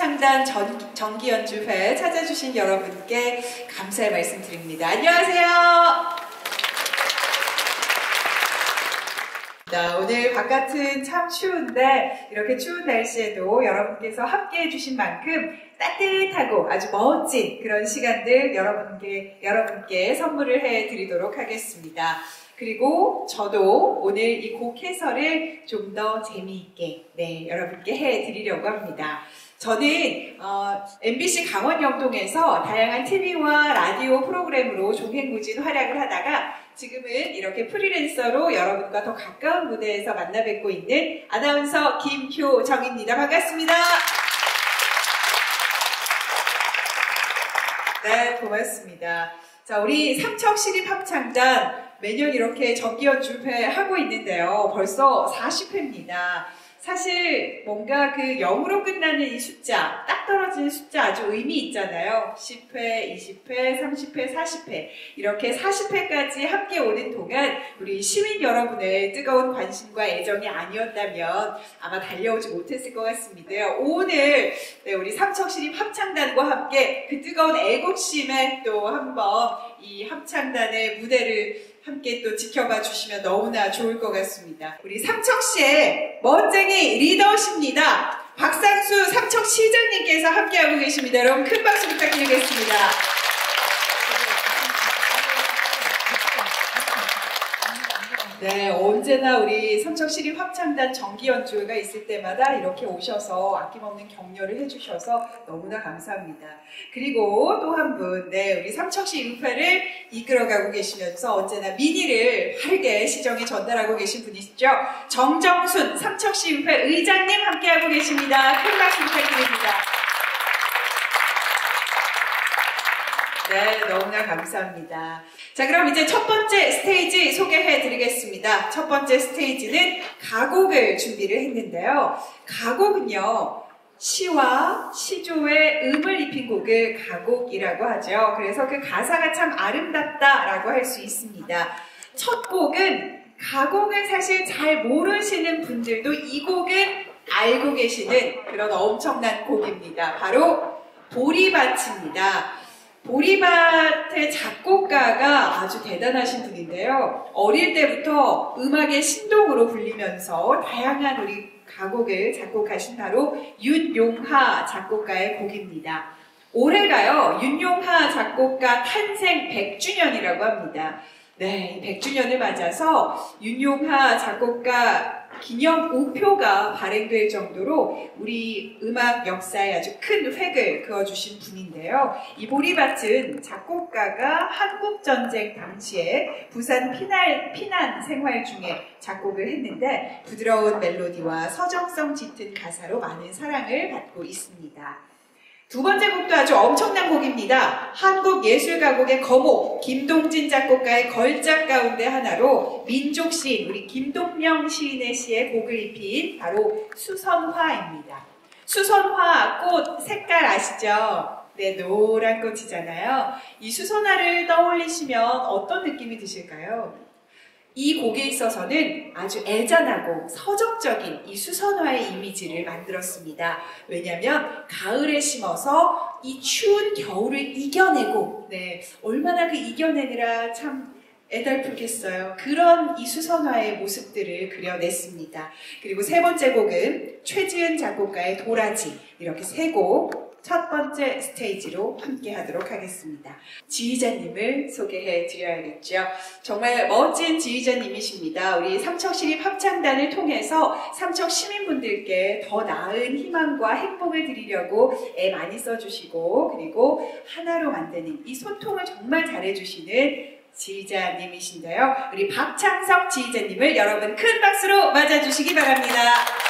합창단 전, 정기연주회 찾아주신 여러분께 감사의 말씀 드립니다. 안녕하세요. 자, 오늘 바깥은 참 추운데 이렇게 추운 날씨에도 여러분께서 함께 해 주신 만큼 따뜻하고 아주 멋진 그런 시간들 여러분께, 여러분께 선물을 해 드리도록 하겠습니다. 그리고 저도 오늘 이 곡 해설을 좀 더 재미있게 네, 여러분께 해 드리려고 합니다. 저는 어, MBC 강원 영동에서 다양한 TV와 라디오 프로그램으로 종횡무진 활약을 하다가 지금은 이렇게 프리랜서로 여러분과 더 가까운 무대에서 만나 뵙고 있는 아나운서 김효정입니다. 반갑습니다. 네, 고맙습니다. 자, 우리 삼척시립 합창단 매년 이렇게 정기연 주회 하고 있는데요. 벌써 40회입니다. 사실 뭔가 그 0으로 끝나는 이 숫자, 딱 떨어지는 숫자 아주 의미 있잖아요. 10회, 20회, 30회, 40회. 이렇게 40회까지 함께 오는 동안 우리 시민 여러분의 뜨거운 관심과 애정이 아니었다면 아마 달려오지 못했을 것 같습니다. 오늘 네, 우리 삼척시립 합창단과 함께 그 뜨거운 애국심에 또 한번 이 합창단의 무대를 함께 또 지켜봐 주시면 너무나 좋을 것 같습니다. 우리 삼척시의 멋쟁이 리더십니다. 박상수 삼척시장님께서 함께하고 계십니다. 여러분 큰 박수 부탁드리겠습니다. 네, 언제나 우리 삼척시립 합창단 정기 연주가 있을 때마다 이렇게 오셔서 아낌없는 격려를 해주셔서 너무나 감사합니다. 그리고 또 한 분, 네, 우리 삼척시 인파를 이끌어가고 계시면서 언제나 민의를 바르게 시정에 전달하고 계신 분이시죠. 정정순 삼척시 인파 의장님 함께하고 계십니다. 큰 박수 부탁드립니다. 네, 너무나 감사합니다. 자, 그럼 이제 첫 번째 스테이지 소개해 드리겠습니다. 첫 번째 스테이지는 가곡을 준비를 했는데요. 가곡은요, 시와 시조의 음을 입힌 곡을 가곡이라고 하죠. 그래서 그 가사가 참 아름답다라고 할 수 있습니다. 첫 곡은 가곡을 사실 잘 모르시는 분들도 이 곡은 알고 계시는 그런 엄청난 곡입니다. 바로 보리밭입니다. 보리밭의 작곡가가 아주 대단하신 분인데요. 어릴 때부터 음악의 신동으로 불리면서 다양한 우리 가곡을 작곡하신 바로 윤용하 작곡가의 곡입니다. 올해가요, 윤용하 작곡가 탄생 100주년이라고 합니다. 네, 100주년을 맞아서 윤용하 작곡가 기념 우표가 발행될 정도로 우리 음악 역사에 아주 큰 획을 그어주신 분인데요. 이 보리밭은 작곡가가 한국전쟁 당시에 부산 피난, 피난 생활 중에 작곡을 했는데 부드러운 멜로디와 서정성 짙은 가사로 많은 사랑을 받고 있습니다. 두 번째 곡도 아주 엄청난 곡입니다. 한국 예술가곡의 거목, 김동진 작곡가의 걸작 가운데 하나로 민족 시인, 우리 김동명 시인의 시에 곡을 입힌 바로 수선화입니다. 수선화 꽃 색깔 아시죠? 네, 노란 꽃이잖아요. 이 수선화를 떠올리시면 어떤 느낌이 드실까요? 이 곡에 있어서는 아주 애잔하고 서적적인 이 수선화의 이미지를 만들었습니다. 왜냐하면 가을에 심어서 이 추운 겨울을 이겨내고 네, 얼마나 그 이겨내느라 참 애달프겠어요. 그런 이 수선화의 모습들을 그려냈습니다. 그리고 세 번째 곡은 최지은 작곡가의 도라지 이렇게 세 곡 첫 번째 스테이지로 함께 하도록 하겠습니다. 지휘자님을 소개해 드려야겠죠. 정말 멋진 지휘자님이십니다. 우리 삼척시립 합창단을 통해서 삼척 시민분들께 더 나은 희망과 행복을 드리려고 애 많이 써주시고 그리고 하나로 만드는 이 소통을 정말 잘해주시는 지휘자님이신데요. 우리 박창석 지휘자님을 여러분 큰 박수로 맞아주시기 바랍니다.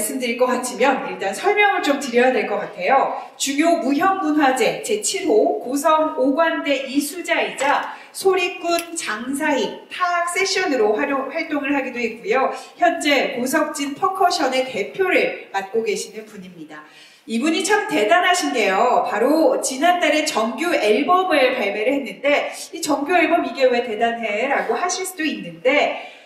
말씀드릴 것 같으면 일단 설명을 좀 드려야 될 것 같아요. 중요 무형문화재 제7호 고성 오관대 이수자이자 소리꾼 장사익 타악 세션으로 활용, 활동을 하기도 했고요. 현재 고석진 퍼커션의 대표를 맡고 계시는 분입니다. 이분이 참 대단하신 게요. 바로 지난달에 정규 앨범을 발매를 했는데 이 정규 앨범 이게 왜 대단해? 라고 하실 수도 있는데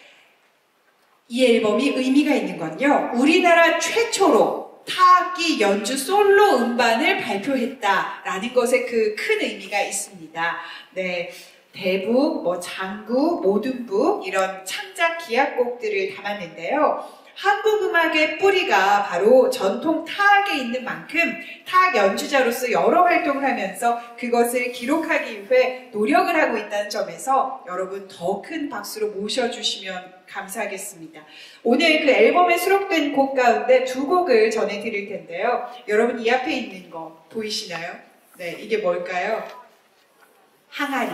이 앨범이 의미가 있는 건요. 우리나라 최초로 타악기 연주 솔로 음반을 발표했다라는 것에 그 큰 의미가 있습니다. 네. 대북, 뭐 장구, 모든북 이런 창작 기악곡들을 담았는데요. 한국 음악의 뿌리가 바로 전통 타악에 있는 만큼 타악 연주자로서 여러 활동을 하면서 그것을 기록하기 위해 노력을 하고 있다는 점에서 여러분 더 큰 박수로 모셔주시면 감사하겠습니다. 오늘 그 앨범에 수록된 곡 가운데 두 곡을 전해드릴 텐데요. 여러분 이 앞에 있는 거 보이시나요? 네, 이게 뭘까요? 항아리.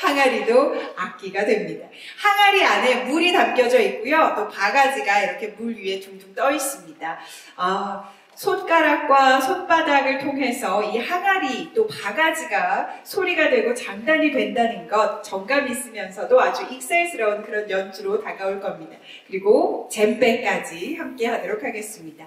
항아리도 악기가 됩니다. 항아리 안에 물이 담겨져 있고요. 또 바가지가 이렇게 물 위에 둥둥 떠 있습니다. 아, 손가락과 손바닥을 통해서 이 항아리 또 바가지가 소리가 되고 장단이 된다는 것 정감 있으면서도 아주 익살스러운 그런 연주로 다가올 겁니다. 그리고 잼배까지 함께 하도록 하겠습니다.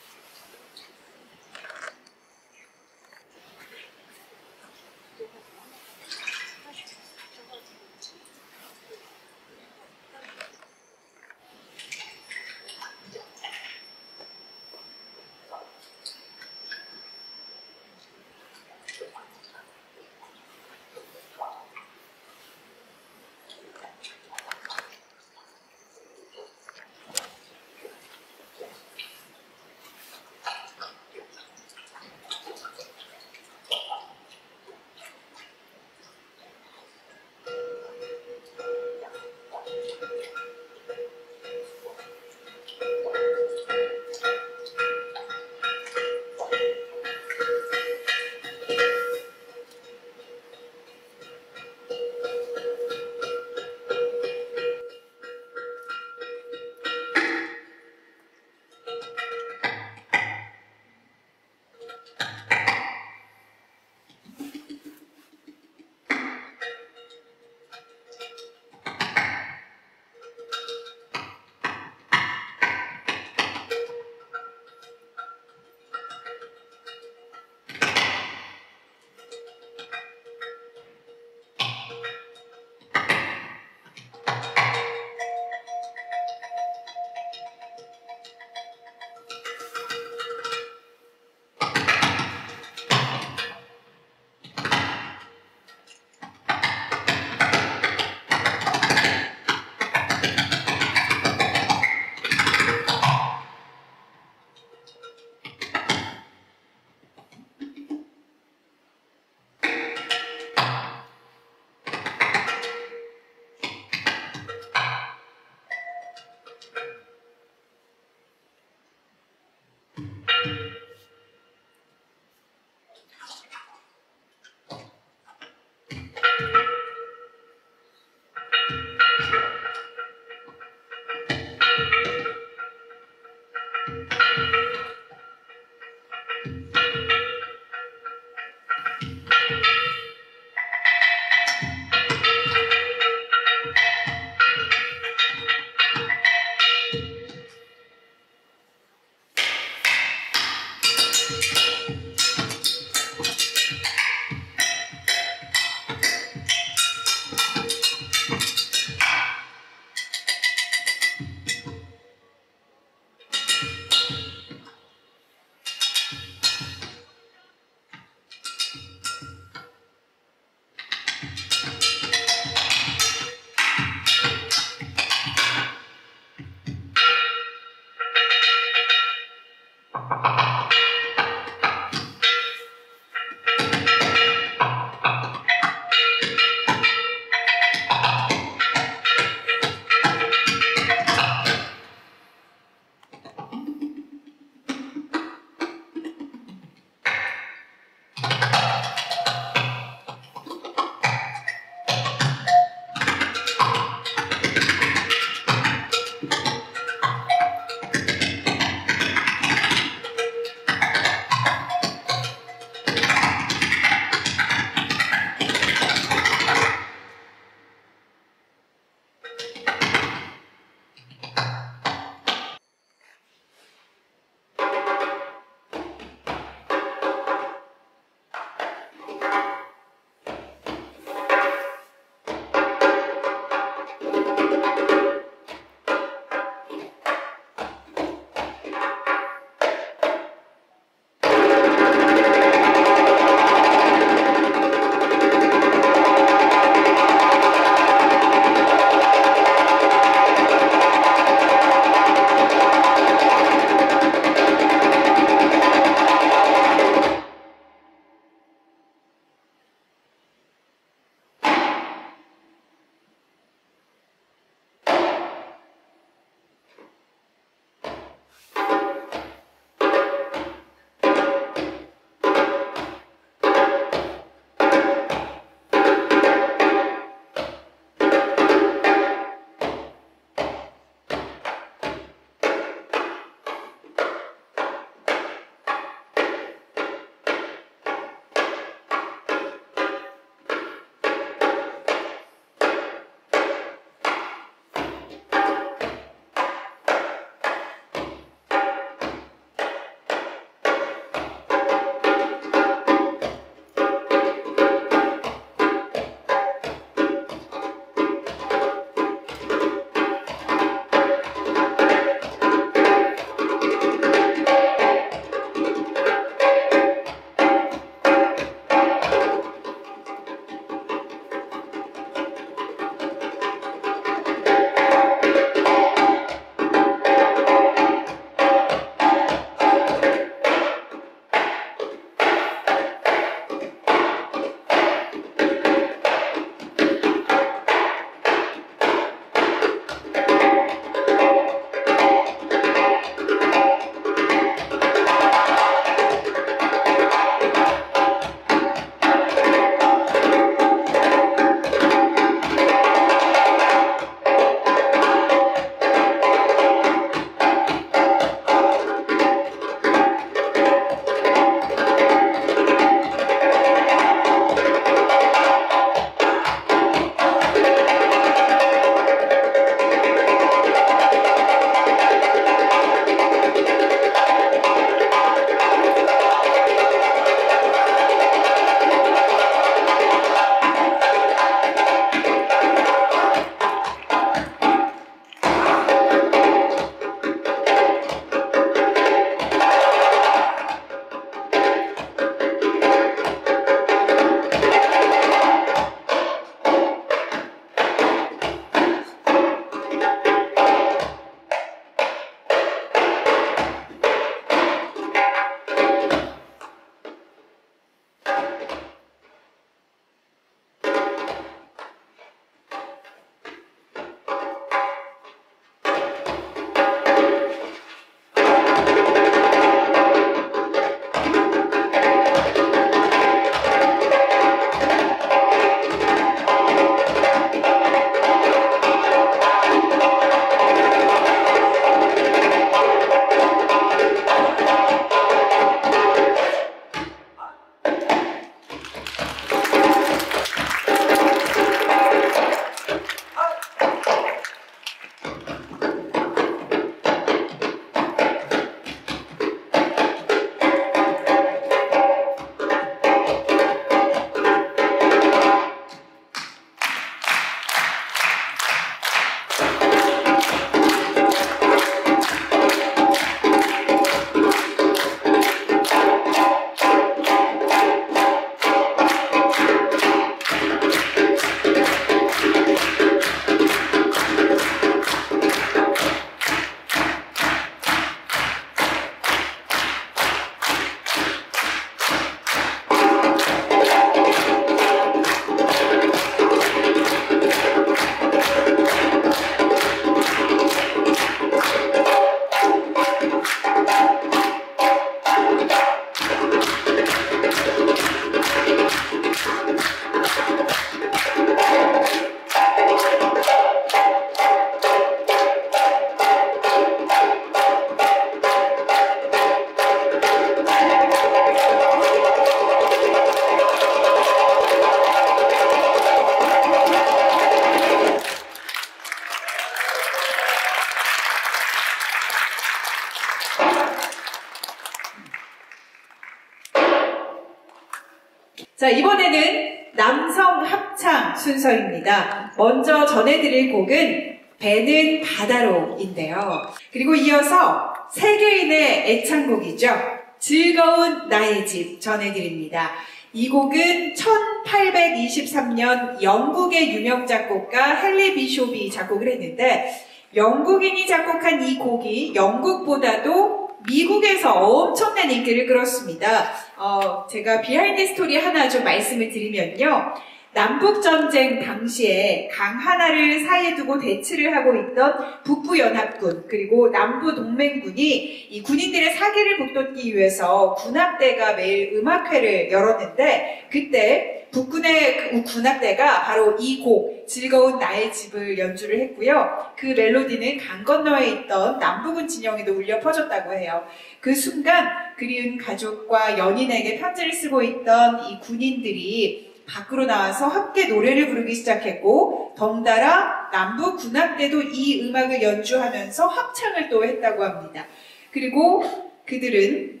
먼저 전해드릴 곡은 배는 바다로인데요. 그리고 이어서 세계인의 애창곡이죠. 즐거운 나의 집 전해드립니다. 이 곡은 1823년 영국의 유명 작곡가 헨리 비숍이 작곡을 했는데 영국인이 작곡한 이 곡이 영국보다도 미국에서 엄청난 인기를 끌었습니다. 어, 제가 behind story 하나 좀 말씀을 드리면요. 남북전쟁 당시에 강 하나를 사이에 두고 대치를 하고 있던 북부연합군 그리고 남부동맹군이 이 군인들의 사기를 북돋기 위해서 군악대가 매일 음악회를 열었는데 그때 북군의 그 군악대가 바로 이 곡 즐거운 나의 집을 연주를 했고요. 그 멜로디는 강 건너에 있던 남부군 진영에도 울려 퍼졌다고 해요. 그 순간 그리운 가족과 연인에게 편지를 쓰고 있던 이 군인들이 밖으로 나와서 함께 노래를 부르기 시작했고 덩달아 남부 군악대도 이 음악을 연주하면서 합창을 또 했다고 합니다. 그리고 그들은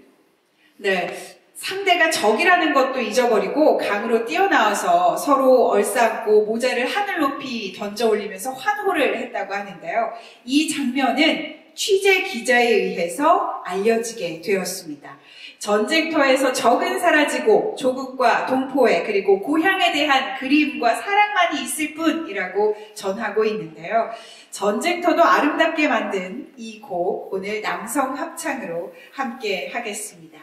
네, 상대가 적이라는 것도 잊어버리고 강으로 뛰어나와서 서로 얼싸고 모자를 하늘 높이 던져 올리면서 환호를 했다고 하는데요. 이 장면은 취재 기자에 의해서 알려지게 되었습니다. 전쟁터에서 적은 사라지고 조국과 동포에 그리고 고향에 대한 그리움과 사랑만이 있을 뿐이라고 전하고 있는데요. 전쟁터도 아름답게 만든 이 곡 오늘 남성 합창으로 함께 하겠습니다.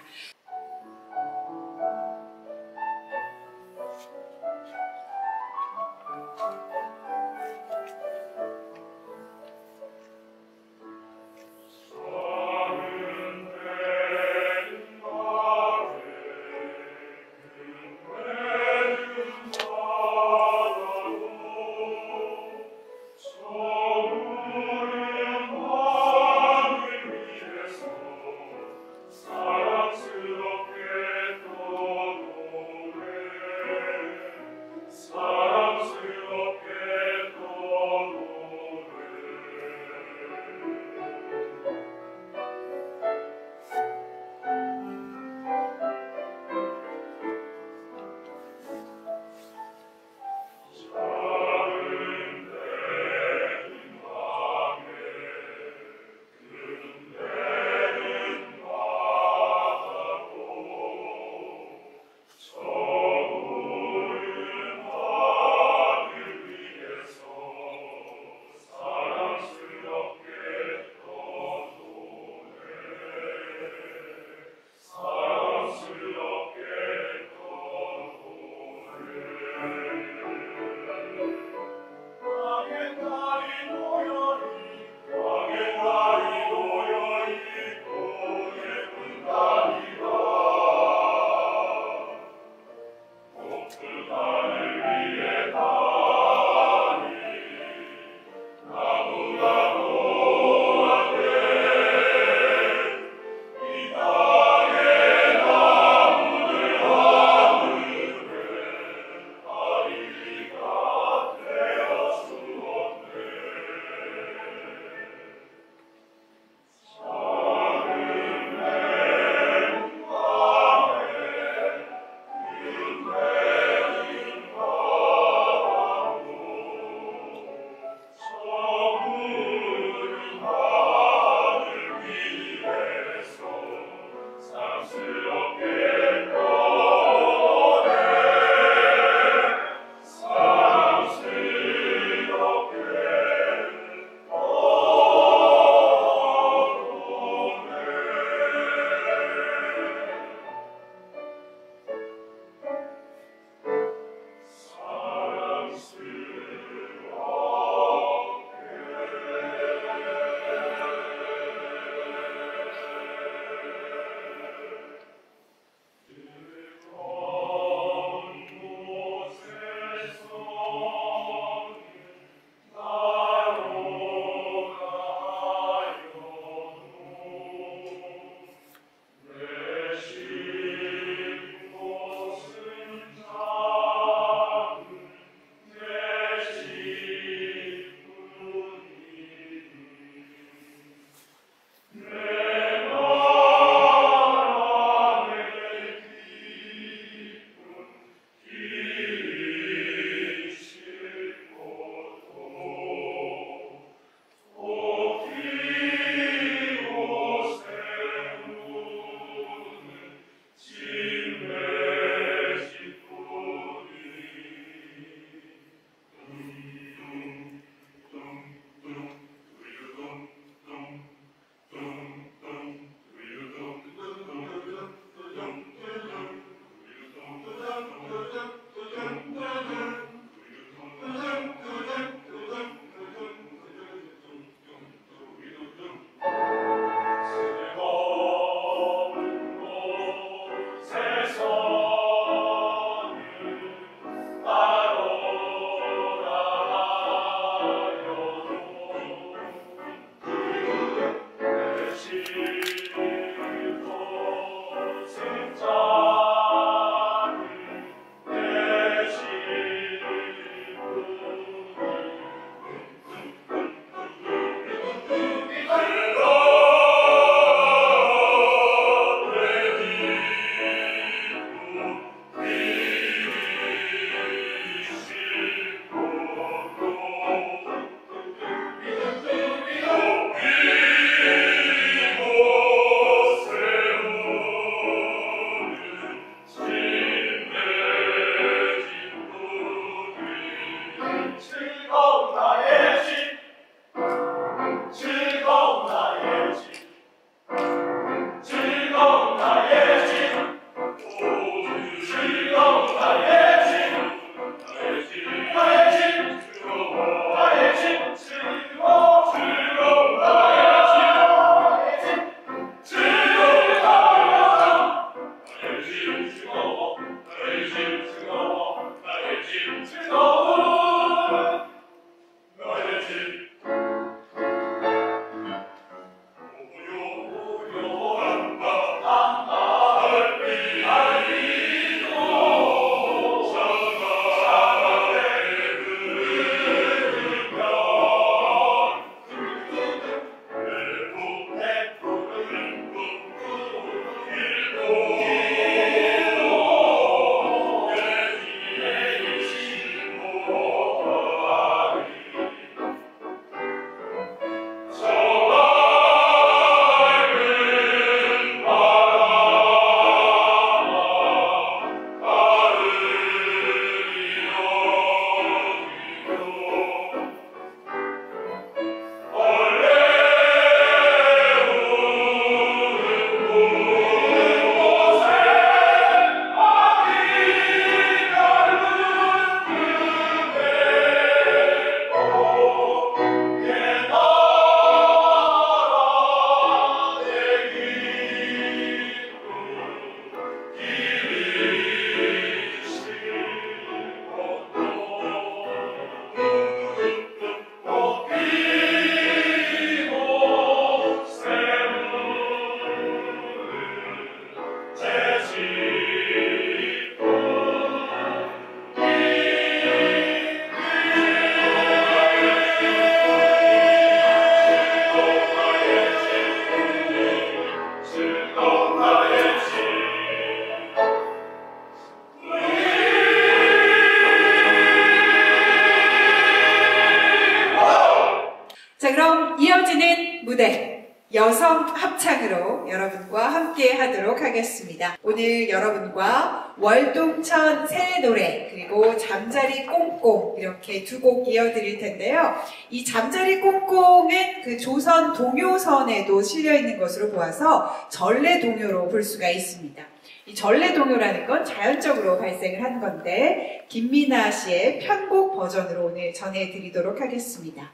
월동천 새 노래 그리고 잠자리 꽁꽁 이렇게 두 곡 이어드릴 텐데요. 이 잠자리 꽁꽁은 그 조선 동요선에도 실려 있는 것으로 보아서 전래 동요로 볼 수가 있습니다. 이 전래 동요라는 건 자연적으로 발생을 한 건데 김미나 씨의 편곡 버전으로 오늘 전해드리도록 하겠습니다.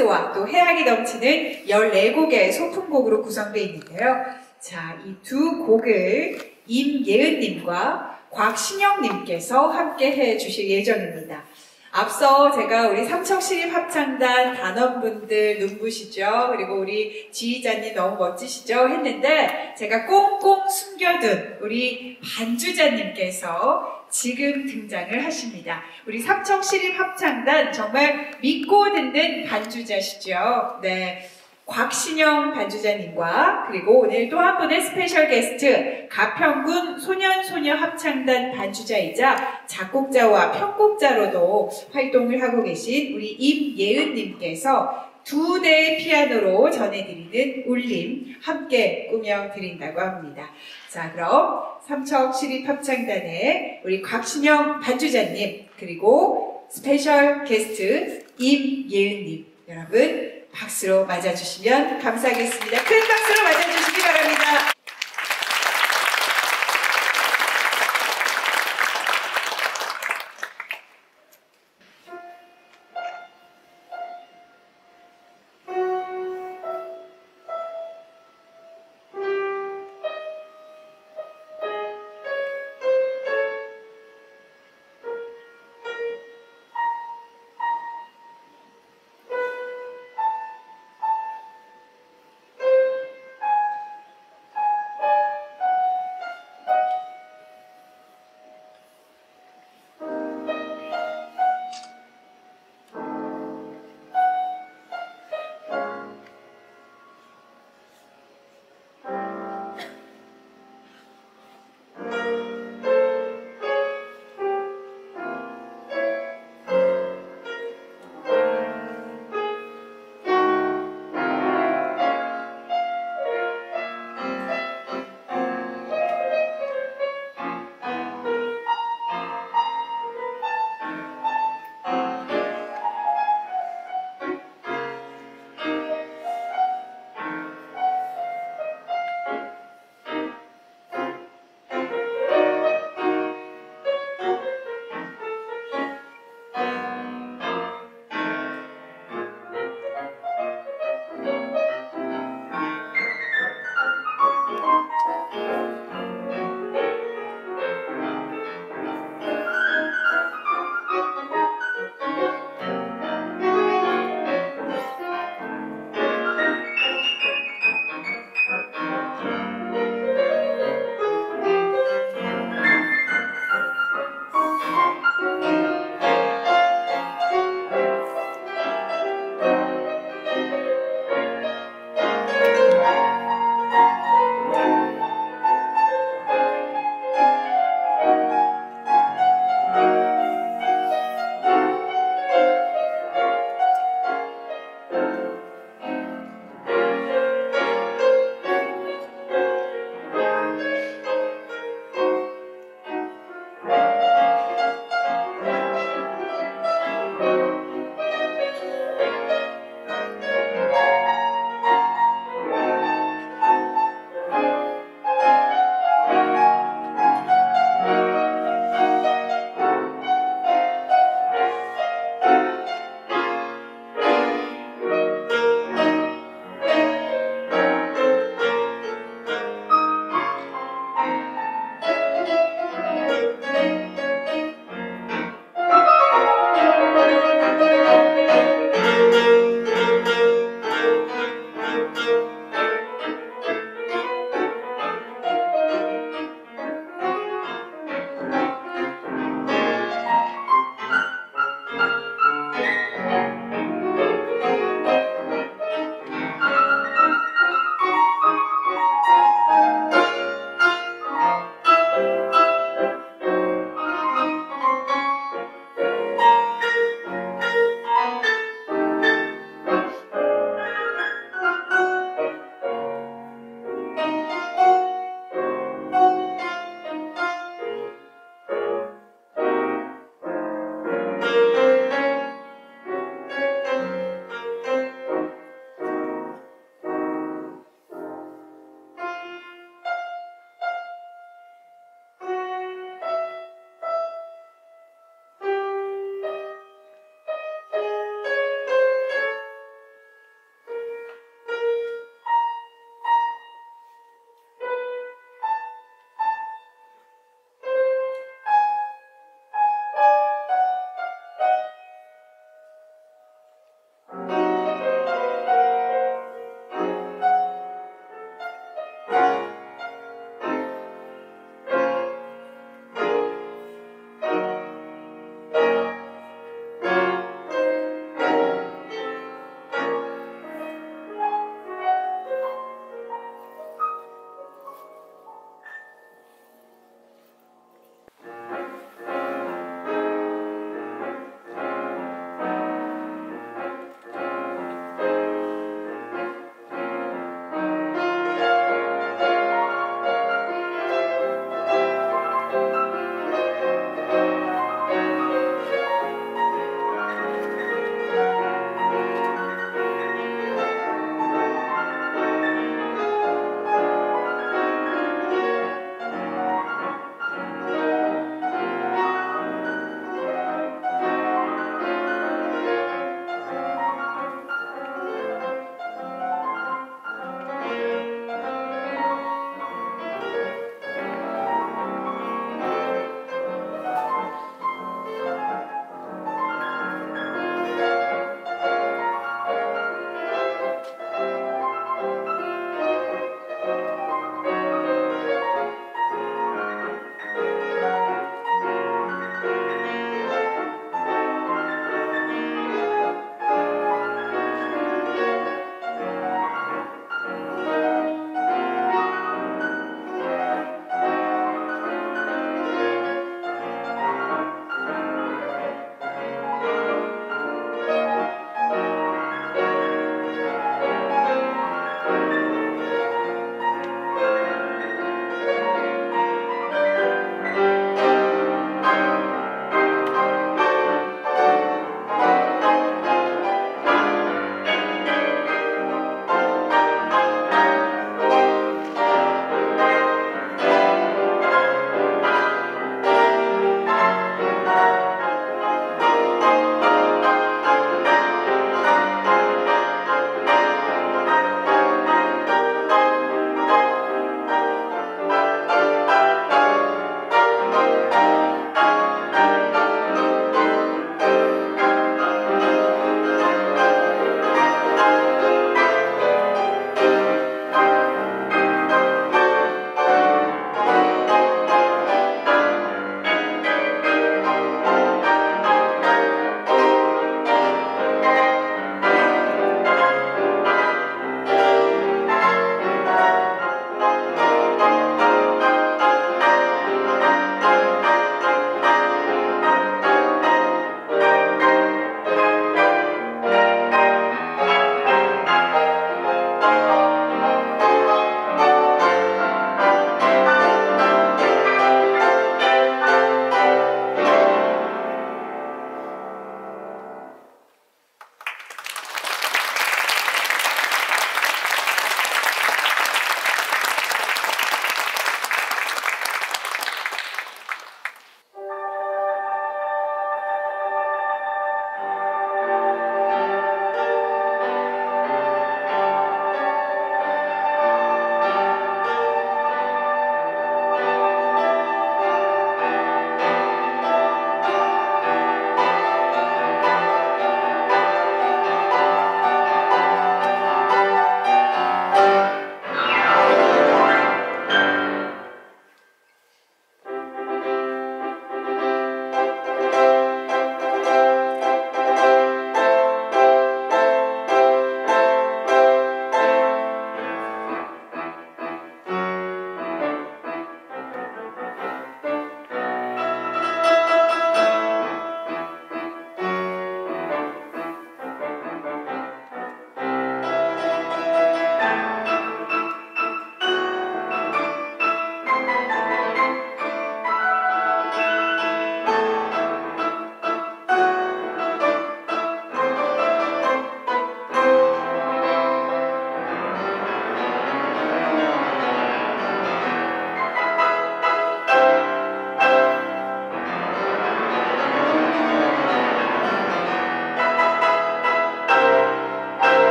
센스와 또 해악이 넘치는 14곡의 소품곡으로 구성되어 있는데요. 자, 이 두 곡을 임예은님과 곽신영님께서 함께 해 주실 예정입니다. 앞서 제가 우리 삼척시립 합창단 단원분들 눈부시죠? 그리고 우리 지휘자님 너무 멋지시죠? 했는데 제가 꽁꽁 숨겨둔 우리 반주자님께서 지금 등장을 하십니다. 우리 삼척시립합창단 정말 믿고 듣는 반주자시죠? 네. 곽신영 반주자님과 그리고 오늘 또 한 분의 special guest 가평군 소년소녀 합창단 반주자이자 작곡자와 편곡자로도 활동을 하고 계신 우리 임예은님께서 두 대의 피아노로 전해드리는 울림 함께 꾸며드린다고 합니다. 자 그럼 삼척 시립합창단의 우리 곽신영 반주자님 그리고 special guest 임예은님 여러분 박수로 맞아주시면 감사하겠습니다. 큰 박수로 맞아주시기 바랍니다.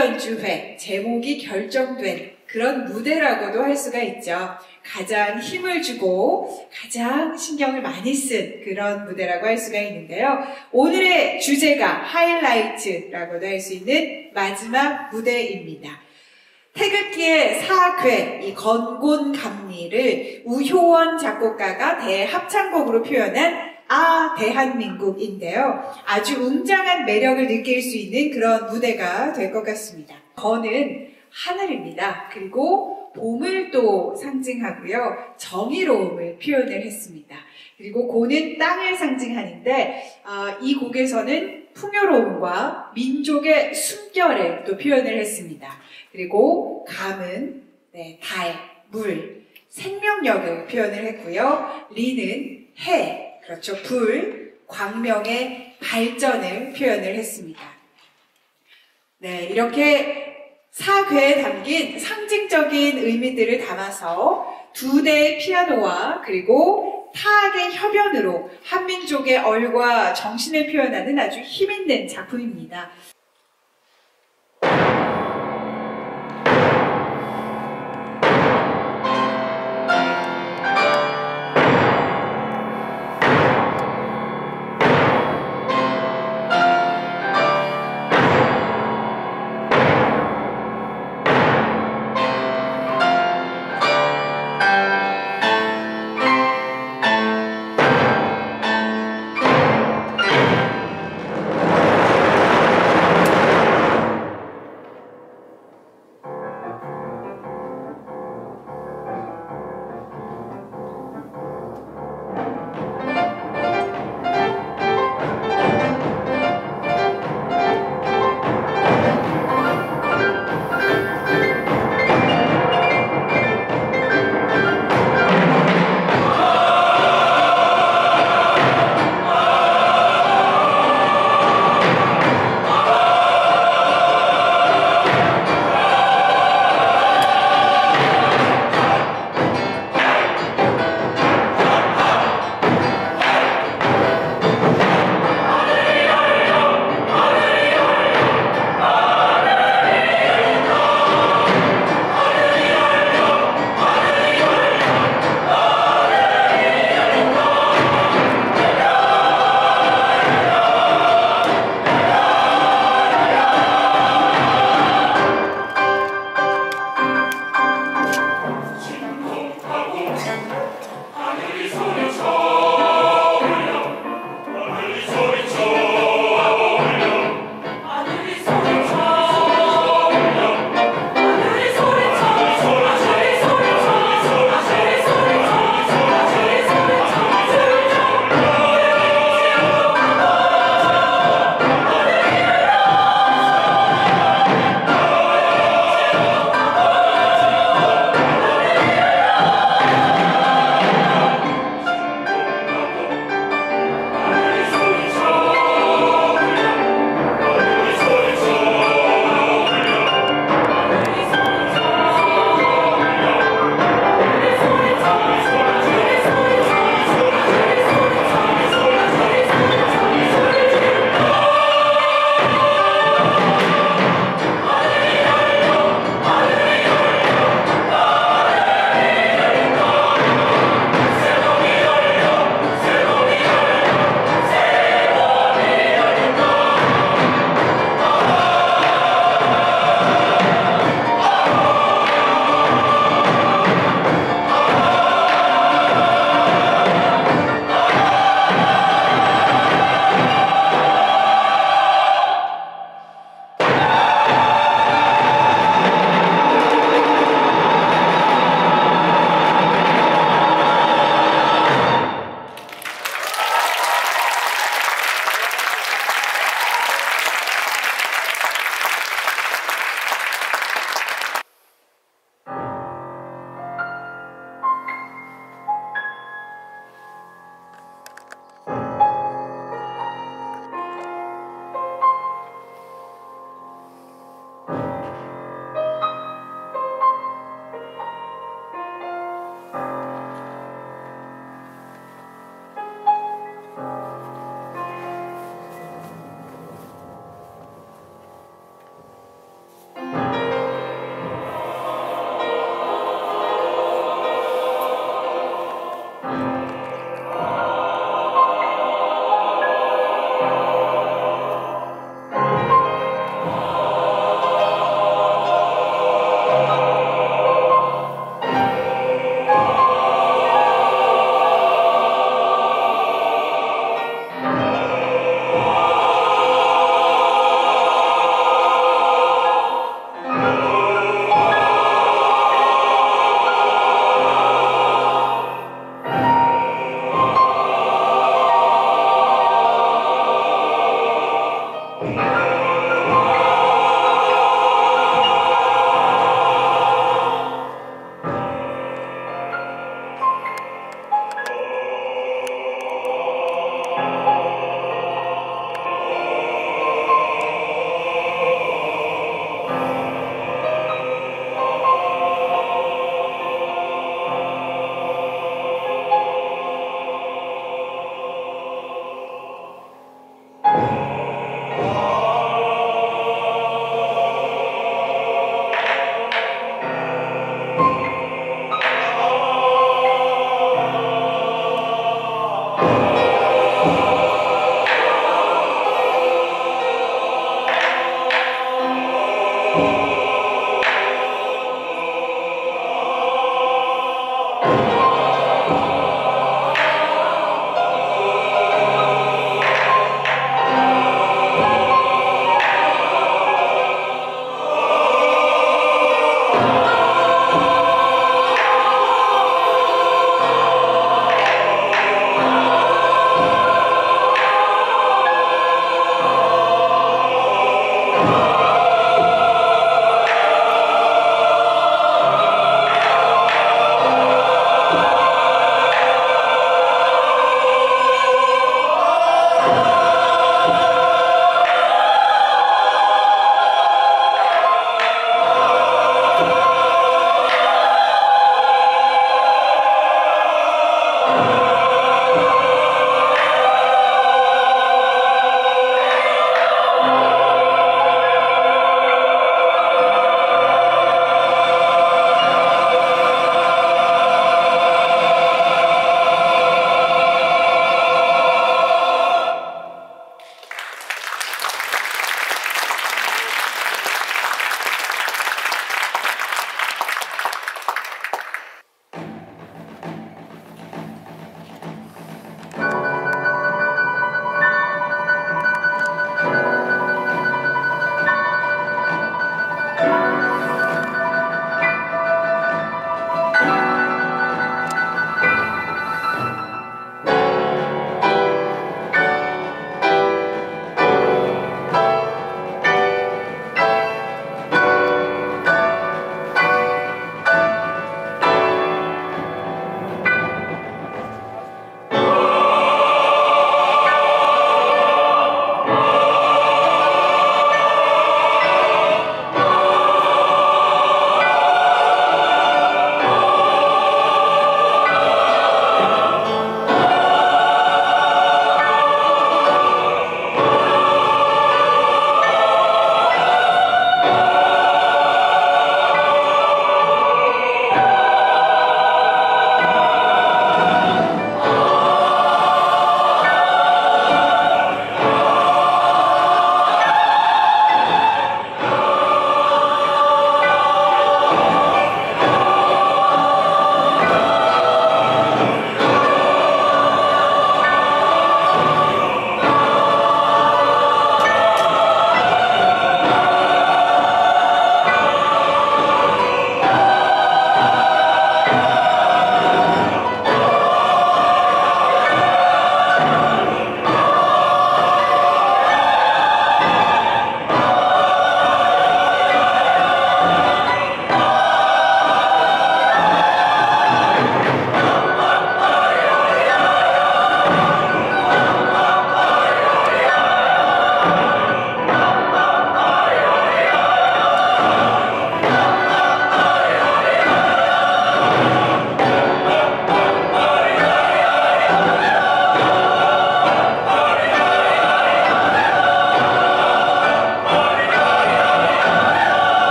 연주회, 제목이 결정된 그런 무대라고도 할 수가 있죠. 가장 힘을 주고 가장 신경을 많이 쓴 그런 무대라고 할 수가 있는데요. 오늘의 주제가 하이라이트라고도 할 수 있는 마지막 무대입니다. 태극기의 사괴, 이 건곤 감리를 우효원 작곡가가 대합창곡으로 표현한 아 대한민국인데요. 아주 웅장한 매력을 느낄 수 있는 그런 무대가 될 것 같습니다. 건은 하늘입니다. 그리고 봄을 또 상징하고요. 정의로움을 표현을 했습니다. 그리고 고는 땅을 상징하는데 어, 이 곡에서는 풍요로움과 민족의 숨결을 또 표현을 했습니다. 그리고 감은 네, 달, 물, 생명력을 표현을 했고요. 리는 해, 그렇죠. 불, 광명의 발전을 표현을 했습니다. 네, 이렇게 사괴에 담긴 상징적인 의미들을 담아서 두 대의 피아노와 그리고 타악의 협연으로 한민족의 얼과 정신을 표현하는 아주 힘있는 작품입니다.